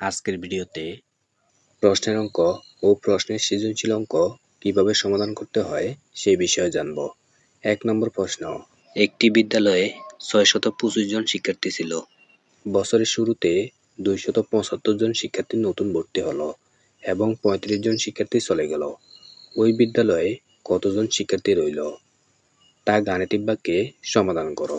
আজকের ভিডিওতে প্রশ্নের অঙ্ক ও প্রশ্নের সৃজনশীল অঙ্ক কীভাবে সমাধান করতে হয় সেই বিষয়ে জানব। এক নম্বর প্রশ্ন, একটি বিদ্যালয়ে ছয়শত পঁচিশ জন শিক্ষার্থী ছিল। বছরের শুরুতে দুইশত পঁচাত্তর জন শিক্ষার্থী নতুন ভর্তি হলো এবং পঁয়ত্রিশ জন শিক্ষার্থী চলে গেল। ওই বিদ্যালয়ে কতজন শিক্ষার্থী রইল? তা গাণিতিক বাক্যে সমাধান করো।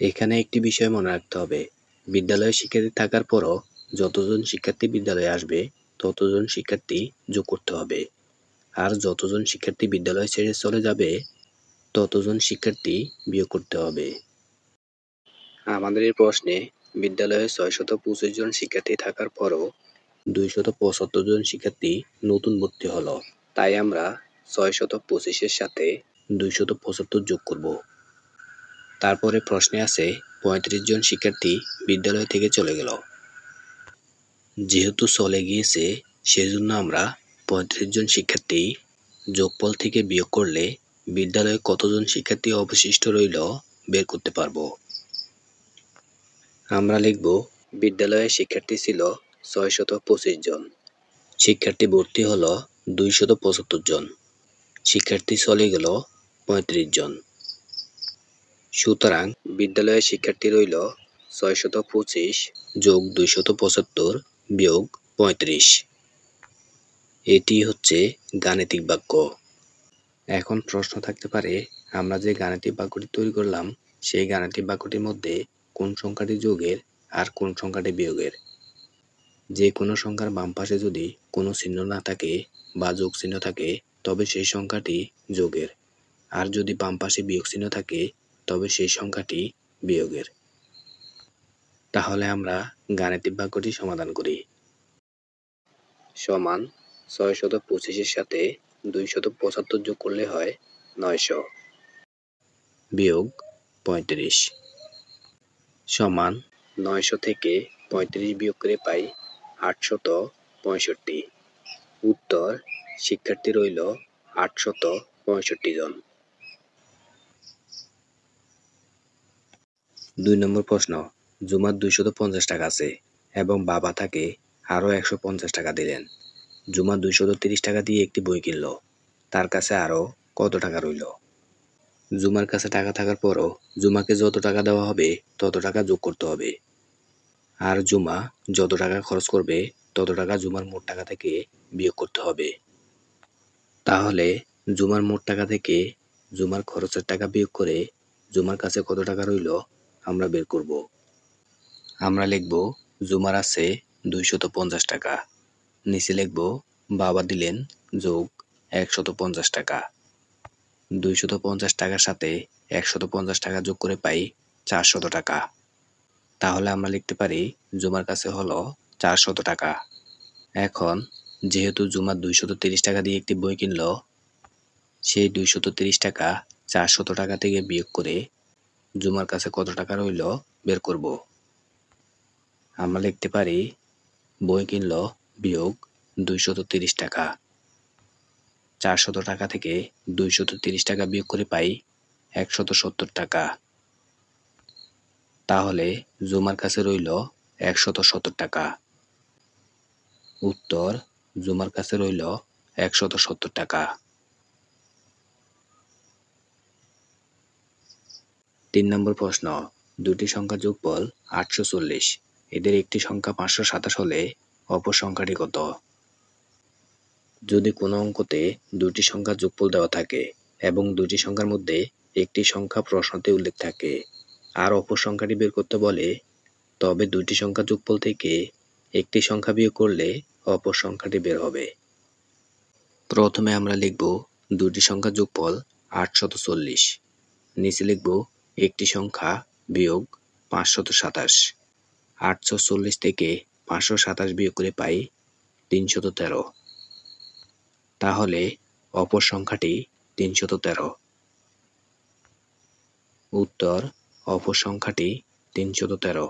এখানে একটি বিষয় মনে রাখতে হবে। বিদ্যালয়ে শিক্ষার্থী থাকার পরও যতজন শিক্ষার্থী বিদ্যালয়ে আসবে, ততজন শিক্ষার্থী যোগ করতে হবে। আর যতজন শিক্ষার্থী বিদ্যালয় ছেড়ে চলে যাবে, ততজন শিক্ষার্থী বিয়োগ করতে হবে। আমাদের এই প্রশ্নে বিদ্যালয়ে ছয়শত পঁচিশ জন শিক্ষার্থী থাকার পরও দুইশত পঁচাত্তর জন শিক্ষার্থী নতুন ভর্তি হলো। তাই আমরা ছয়শত পঁচিশের সাথে দুইশত পঁচাত্তর যোগ করব। তারপরে প্রশ্নে আছে পঁয়ত্রিশ জন শিক্ষার্থী বিদ্যালয় থেকে চলে গেল। যেহেতু চলে গিয়েছে, সেজন্য আমরা পঁয়ত্রিশ জন শিক্ষার্থী যোগফল থেকে বিয়োগ করলে বিদ্যালয়ে কতজন শিক্ষার্থী অবশিষ্ট রইল বের করতে পারব। আমরা লিখব বিদ্যালয়ে শিক্ষার্থী ছিল ছয়শত পঁচিশ জন। শিক্ষার্থী ভর্তি হলো দুইশত পঁচাত্তর জন। শিক্ষার্থী চলে গেল পঁয়ত্রিশ জন। সুতরাং বিদ্যালয়ে শিক্ষার্থী রইল ছয়শত পঁচিশ যোগ দুইশত পঁচাত্তর বিয়োগ পঁয়ত্রিশ। এটি হচ্ছে গাণিতিক বাক্য। এখন প্রশ্ন থাকতে পারে, আমরা যে গাণিতিক বাক্যটি তৈরি করলাম, সেই গাণিতিক বাক্যটির মধ্যে কোন সংখ্যাটি যোগের আর কোন সংখ্যাটি বিয়োগের? যে কোনো সংখ্যার বাম পাশে যদি কোনো চিহ্ন না থাকে বা যোগ চিহ্ন থাকে, তবে সেই সংখ্যাটি যোগের। আর যদি বাম পাশে বিয়োগ চিহ্ন থাকে, তবে সেই সংখ্যাটি বিয়োগের। তাহলে আমরা গাণিতিক বাক্যটি সমাধান করি। সমান ছয় শত পঁচিশের সাথে দুই শত পঁচাত্তর যোগ করলে হয় নয়শো। বিয়োগ পঁয়ত্রিশ। সমান নয়শো থেকে পঁয়ত্রিশ বিয়োগ করে পাই আটশত পঁয়ষট্টি। উত্তর শিক্ষার্থী রইল আটশত পঁয়ষট্টি জন। দুই নম্বর প্রশ্ন। জুমার দুইশত পঞ্চাশ টাকা আছে এবং বাবা তাকে আরও একশো পঞ্চাশ টাকা দিলেন। জুমা দুইশত তিরিশ টাকা দিয়ে একটি বই কিনল। তার কাছে আরও কত টাকা রইল? জুমার কাছে টাকা থাকার পরও জুমাকে যত টাকা দেওয়া হবে, তত টাকা যোগ করতে হবে। আর জুমা যত টাকা খরচ করবে, তত টাকা জুমার মোট টাকা থেকে বিয়োগ করতে হবে। তাহলে জুমার মোট টাকা থেকে জুমার খরচের টাকা বিয়োগ করে জুমার কাছে কত টাকা রইল আমরা বের করব। আমরা লিখব, জুমার আছে দুইশত পঞ্চাশ টাকা। নিচে লিখব, বাবা দিলেন যোগ একশত পঞ্চাশ টাকা। দুইশত পঞ্চাশ টাকার সাথে একশত পঞ্চাশ টাকা যোগ করে পাই চারশত টাকা। তাহলে আমরা লিখতে পারি, জুমার কাছে হলো চারশত টাকা। এখন, যেহেতু জুমার দুইশত তিরিশ টাকা দিয়ে একটি বই কিনল, সেই দুইশত তিরিশ টাকা চারশত টাকা থেকে বিয়োগ করে জুমার কাছে কত টাকা রইল বের করব। আমরা লিখতে পারি, বই কিনল, বিয়োগ দুইশত তিরিশ টাকা। চারশত টাকা থেকে দুইশত তিরিশ টাকা বিয়োগ করে পাই একশত সত্তর টাকা। তাহলে জুমার কাছে রইল একশত সত্তর টাকা। উত্তর, জুমার কাছে রইল একশত সত্তর টাকা। তিন নম্বর প্রশ্ন, দুটি সংখ্যা যোগফল আটশো চল্লিশ। এদের একটি সংখ্যা পাঁচশো সাতাশ হলে অপর সংখ্যাটি কত যদি কোনো অঙ্কতে দুটি সংখ্যা যোগফল দেওয়া থাকে এবং দুটি সংখ্যার মধ্যে একটি সংখ্যা প্রশ্নতে উল্লেখ থাকে আর অপর সংখ্যাটি বের করতে বলে, তবে দুটি সংখ্যা যোগফল থেকে একটি সংখ্যা বিয়োগ করলে অপর সংখ্যাটি বের হবে। প্রথমে আমরা লিখব দুটি সংখ্যা যোগফল আটশত চল্লিশ। নিচে লিখব একটি সংখ্যা বিয়োগ পাঁচশত সাতাশ। আটশো চল্লিশ থেকে পাঁচশো সাতাশ বিয়োগ করে পাই তিনশত তেরো। তাহলে অপর সংখ্যাটি তিনশত তেরো। উত্তর, অপর সংখ্যাটি তিনশত তেরো।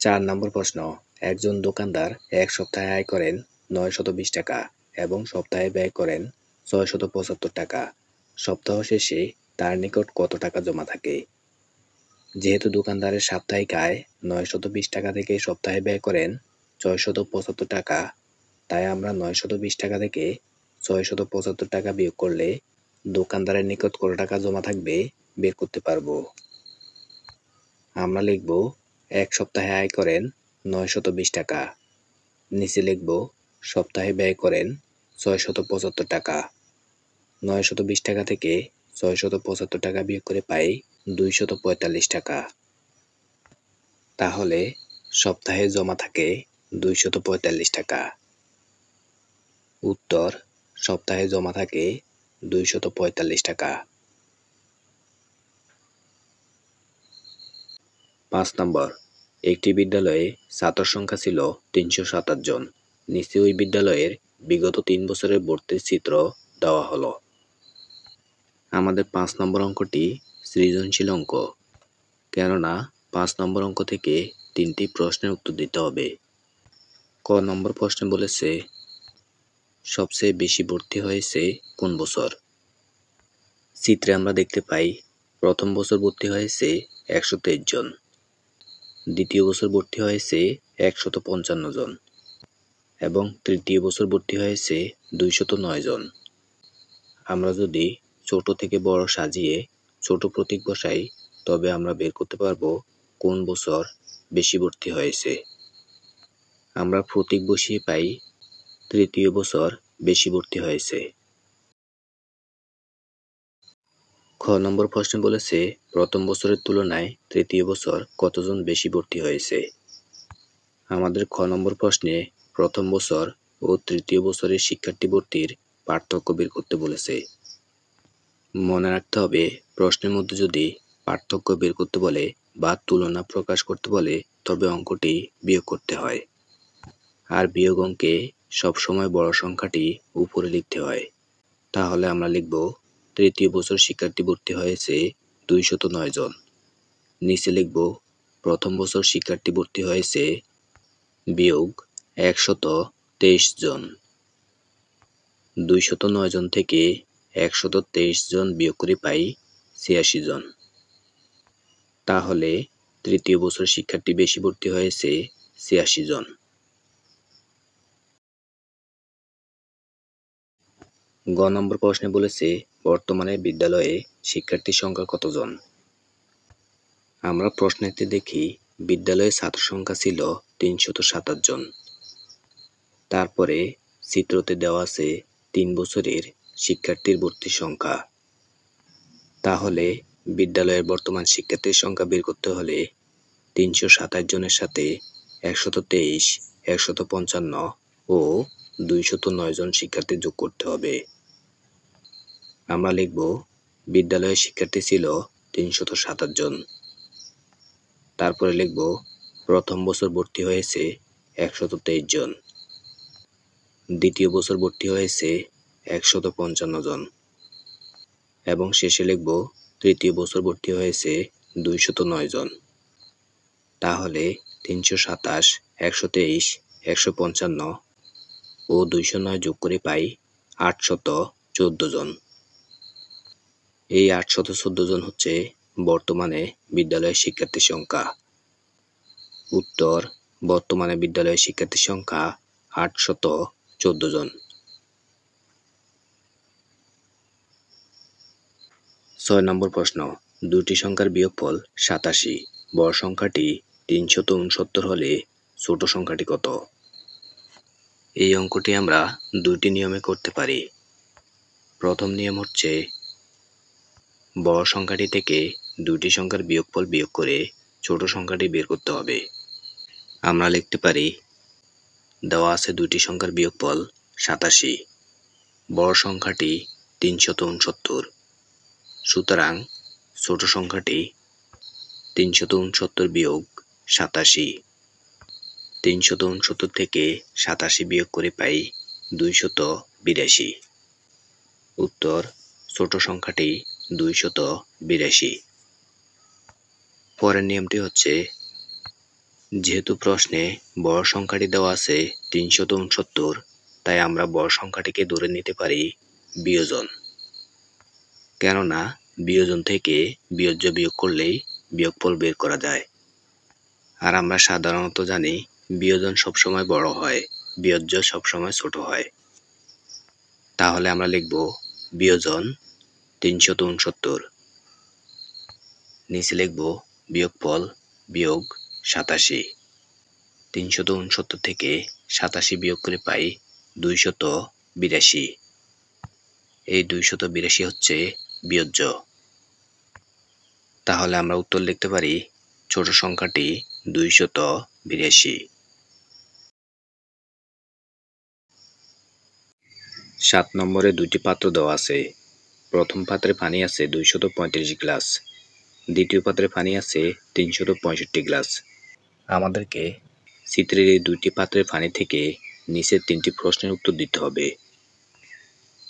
চার নম্বর প্রশ্ন, একজন দোকানদার এক সপ্তাহে আয় করেন নয় শত বিশ টাকা এবং সপ্তাহে ব্যয় করেন ছয় শত পঁচাত্তর টাকা। সপ্তাহ শেষে তার নিকট কত টাকা জমা থাকে? যেহেতু দোকানদারের সাপ্তাহিক আয় নয়শত বিশ টাকা থেকে সপ্তাহে ব্যয় করেন ছয়শত পঁচাত্তর টাকা, তাই আমরা নয়শত বিশ টাকা থেকে ছয়শত পঁচাত্তর টাকা বিয়োগ করলে দোকানদারের নিকট কত টাকা জমা থাকবে বের করতে পারব। আমরা লিখব, এক সপ্তাহে আয় করেন নয়শত বিশ টাকা, নিচে লিখব, সপ্তাহে ব্যয় করেন ছয়শত পঁচাত্তর টাকা নয়শত বিশ টাকা থেকে ছয়শত পঁচাত্তর টাকা বিয়োগ করে পাই দুইশত পঁয়তাল্লিশ টাকা। তাহলে সপ্তাহে জমা থাকে দুইশত পঁয়তাল্লিশ টাকা। উত্তর, সপ্তাহে জমা থাকে দুইশত পঁয়তাল্লিশ টাকা। পাঁচ নম্বর, একটি বিদ্যালয়ে ছাত্র সংখ্যা ছিল তিনশো সাতাশ জন। নিচে ওই বিদ্যালয়ের বিগত তিন বছরের ভর্তির চিত্র দেওয়া হলো। আমাদের পাঁচ নম্বর অঙ্কটি সৃজনশীল অঙ্ক। কেননা, পাঁচ নম্বর অঙ্ক থেকে তিনটি প্রশ্নের উত্তর দিতে হবে। ক নম্বর প্রশ্নে বলেছে, সবচেয়ে বেশি ভর্তি হয়েছে কোন বছর? চিত্রে আমরা দেখতে পাই, প্রথম বছর ভর্তি হয়েছে একশো তেইশ জন। দ্বিতীয় বছর ভর্তি হয়েছে একশত পঞ্চান্ন জন। এবং তৃতীয় বছর ভর্তি হয়েছে দুইশত নয় জন। আমরা যদি ছোট থেকে বড় সাজিয়ে ছোট প্রতীক বসাই, তবে আমরা বের করতে পারব কোন বছর বেশি ভর্তি হয়েছে। আমরা প্রতীক বসিয়ে পাই, তৃতীয় বছর বেশি ভর্তি হয়েছে। খ নম্বর প্রশ্নে বলেছে, প্রথম বছরের তুলনায় তৃতীয় বছর কতজন বেশি ভর্তি হয়েছে? আমাদের খ নম্বর প্রশ্নে প্রথম বছর ও তৃতীয় বছরের শিক্ষার্থী ভর্তির পার্থক্য বের করতে বলেছে। মনে রাখতে হবে, প্রশ্নের মধ্যে যদি পার্থক্য বের করতে বলে বা তুলনা প্রকাশ করতে বলে, তবে অঙ্কটি বিয়োগ করতে হয়। আর বিয়োগ অঙ্কে সবসময় বড় সংখ্যাটি উপরে লিখতে হয়। তাহলে আমরা লিখব, তৃতীয় বছর শিক্ষার্থী ভর্তি হয়েছে দুইশত নয় জন। নিচে লিখব, প্রথম বছর শিক্ষার্থী ভর্তি হয়েছে বিয়োগ একশত তেইশ জন। দুইশত নয় জন থেকে একশত তেইশ জন বিয়োগ করে পাই ছিয়াশি জন। তাহলে তৃতীয় বছর শিক্ষার্থী বেশি ভর্তি হয়েছে ছিয়াশি জন। গ নম্বর প্রশ্নে বলেছে, বর্তমানে বিদ্যালয়ে শিক্ষার্থীর সংখ্যা কতজন? আমরা প্রশ্নেতে দেখি, বিদ্যালয়ে ছাত্র সংখ্যা ছিল তিনশত সাতাশ জন। তারপরে চিত্রতে দেওয়া আছে, তিন বছরের শিক্ষার্থীর ভর্তির সংখ্যা। তাহলে বিদ্যালয়ের বর্তমান শিক্ষার্থীর সংখ্যা বের করতে হলে তিনশো সাতাশ জনের সাথে একশত তেইশ, একশত পঞ্চান্ন ও দুইশত নয় জন শিক্ষার্থী যোগ করতে হবে। আমরা লিখব, বিদ্যালয়ের শিক্ষার্থী ছিল তিনশত সাতাশ জন। তারপরে লিখব, প্রথম বছর ভর্তি হয়েছে একশত তেইশ জন। দ্বিতীয় বছর ভর্তি হয়েছে একশত পঞ্চান্ন জন। এবং শেষে লিখব, তৃতীয় বছর ভর্তি হয়েছে দুইশত নয় জন। তাহলে তিনশো সাতাশ, একশো তেইশ, একশো পঞ্চান্ন ও দুইশো নয় যোগ করে পাই আটশত চোদ্দ জন। এই আটশত চোদ্দ জন হচ্ছে বর্তমানে বিদ্যালয়ের শিক্ষার্থীর সংখ্যা। উত্তর, বর্তমানে বিদ্যালয়ের শিক্ষার্থীর সংখ্যা আটশত চোদ্দ জন। ছয় নম্বর প্রশ্ন দুটি সংখ্যার বিয়োগফল সাতাশি, বড় সংখ্যাটি তিনশত উনসত্তর হলে ছোট সংখ্যাটি কত? এই অঙ্কটি আমরা দুইটি নিয়মে করতে পারি। প্রথম নিয়ম হচ্ছে, বড় সংখ্যাটি থেকে দুটি সংখ্যার বিয়োগফল বিয়োগ করে ছোট সংখ্যাটি বের করতে হবে। আমরা লিখতে পারি, দেওয়া আছে দুটি সংখ্যার বিয়োগফল সাতাশি, বড় সংখ্যাটি তিনশত উনসত্তর সুতরাং ছোট সংখ্যাটি তিনশত উনসত্তর বিয়োগ সাতাশি। তিনশত উনসত্তর থেকে সাতাশি বিয়োগ করে পাই দুইশত বিরাশি। উত্তর, ছোট সংখ্যাটি দুইশত বিরাশি। পরের নিয়মটি হচ্ছে, যেহেতু প্রশ্নে বড় সংখ্যাটি দেওয়া আছে তিনশত উনসত্তর, তাই আমরা বড় সংখ্যাটিকে ধরে নিতে পারি বিয়োজন। কেননা বিয়োজন থেকে বিয়োজ্য বিয়োগ করলেই বিয়োগফল বের করা যায়। আর আমরা সাধারণত জানি বিয়োজন সবসময় বড় হয়, বিয়োজ্য সবসময় ছোট হয়। তাহলে আমরা লিখব বিয়োজন তিনশত উনসত্তর। নিচে লিখব বিয়োগফল বিয়োগ সাতাশি। তিনশত উনসত্তর থেকে সাতাশি বিয়োগ করে পাই দুইশত বিরাশি। এই দুইশত বিরাশি হচ্ছে বিয়োজ্য। তাহলে আমরা উত্তর লিখতে পারি ছোট সংখ্যাটি দুইশত বিরাশি। সাত নম্বরে দুটি পাত্র দেওয়া আছে। প্রথম পাত্রে পানি আছে দুইশত পঁয়ত্রিশ গ্লাস। দ্বিতীয় পাত্রে পানি আছে তিনশত পঁয়ষট্টি গ্লাস। আমাদেরকে চিত্রের এই দুইটি পাত্রের পানি থেকে নিচের তিনটি প্রশ্নের উত্তর দিতে হবে।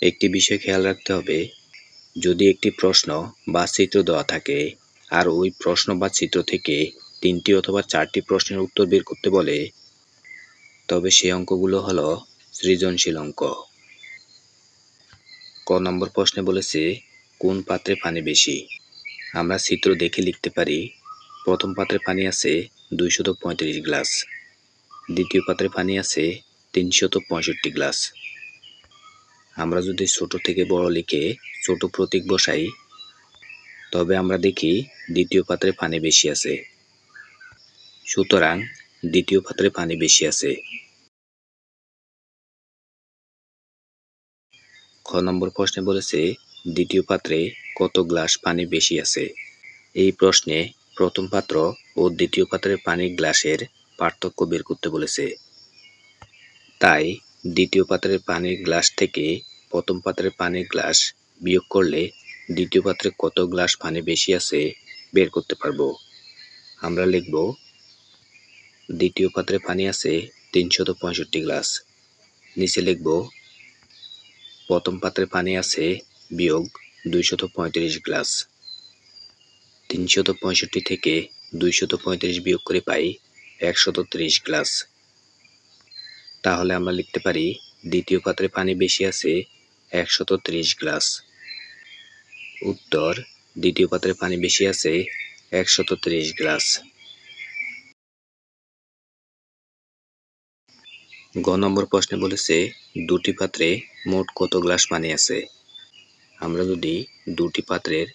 একটি বিষয় খেয়াল রাখতে হবে। যদি একটি প্রশ্ন বা চিত্র দেওয়া থাকে, আর ওই প্রশ্ন বা চিত্র থেকে তিনটি অথবা চারটি প্রশ্নের উত্তর বের করতে বলে, তবে সেই অঙ্কগুলো হলো সৃজনশীল অঙ্ক। ক নম্বর প্রশ্নে বলেছে, কোন পাত্রে পানি বেশি? আমরা চিত্র দেখে লিখতে পারি, প্রথম পাত্রে পানি আছে দুইশত পঁয়ত্রিশ গ্লাস, দ্বিতীয় পাত্রে পানি আছে তিনশত পঁয়ষট্টি গ্লাস। আমরা যদি ছোট থেকে বড় লিখে ছোট প্রতীক বসাই, তবে আমরা দেখি দ্বিতীয় পাত্রে পানি বেশি আছে। সুতরাং দ্বিতীয় পাত্রে পানি বেশি আছে। খ নম্বর প্রশ্নে বলেছে, দ্বিতীয় পাত্রে কত গ্লাস পানি বেশি আছে? এই প্রশ্নে প্রথম পাত্র ও দ্বিতীয় পাত্রের পানির গ্লাসের পার্থক্য বের করতে বলেছে। তাই দ্বিতীয় পাত্রের পানির গ্লাস থেকে প্রথম পাত্রের পানির গ্লাস বিয়োগ করলে দ্বিতীয় পাত্রে কত গ্লাস পানি বেশি আছে বের করতে পারব। আমরা লিখব, দ্বিতীয় পাত্রে পানি আছে তিনশত পঁয়ষট্টি গ্লাস। নিচে লিখব, প্রথম পাত্রে পানি আছে বিয়োগ দুইশত পঁয়ত্রিশ গ্লাস। তিনশত পঁয়ষট্টি থেকে দুইশত পঁয়ত্রিশ বিয়োগ করে পাই একশত ত্রিশ গ্লাস। তাহলে আমরা লিখতে পারি, দ্বিতীয় পাত্রে পানি বেশি আছে একশত ত্রিশ গ্লাস। উত্তর, দ্বিতীয় পাত্রে পানি বেশি আছে একশত ত্রিশ গ্লাস। গ নম্বর প্রশ্নে বলেছে, দুটি পাত্রে মোট কত গ্লাস পানি আছে? আমরা যদি দুটি পাত্রের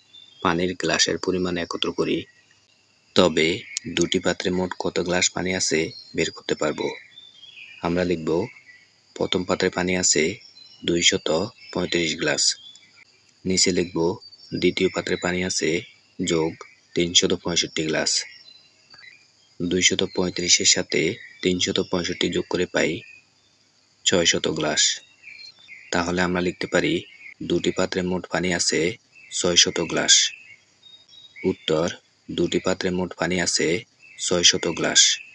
পানির গ্লাসের পরিমাণ একত্র করি, তবে দুটি পাত্রে মোট কত গ্লাস পানি আছে বের করতে পারব? আমরা লিখব, প্রথম পাত্রে পানি আছে দুইশত পঁয়ত্রিশ গ্লাস। নিচে লিখব, দ্বিতীয় পাত্রে পানি আছে যোগ তিনশত পঁয়ষট্টি গ্লাস। দুইশত পঁয়ত্রিশের সাথে তিনশত পঁয়ষট্টি যোগ করে পাই ছয়শত গ্লাস। তাহলে আমরা লিখতে পারি, দুটি পাত্রে মোট পানি আছে ছয়শত গ্লাস। উত্তর, দুটি পাত্রে মোট পানি আছে ছয়শত গ্লাস।